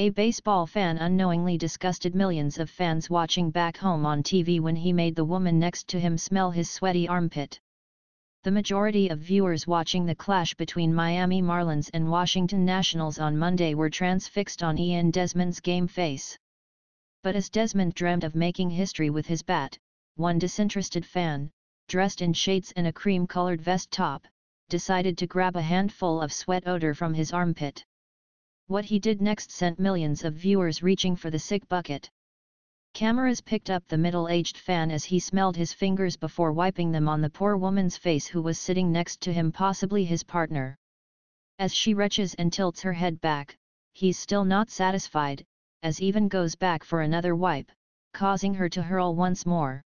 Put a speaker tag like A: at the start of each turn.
A: A baseball fan unknowingly disgusted millions of fans watching back home on TV when he made the woman next to him smell his sweaty armpit. The majority of viewers watching the clash between Miami Marlins and Washington Nationals on Monday were transfixed on Ian Desmond's game face. But as Desmond dreamed of making history with his bat, one disinterested fan, dressed in shades and a cream-colored vest top, decided to grab a handful of sweat odor from his armpit. What he did next sent millions of viewers reaching for the sick bucket. Cameras picked up the middle-aged fan as he smelled his fingers before wiping them on the poor woman's face who was sitting next to him possibly his partner. As she retches and tilts her head back, he's still not satisfied, as even goes back for another wipe, causing her to hurl once more.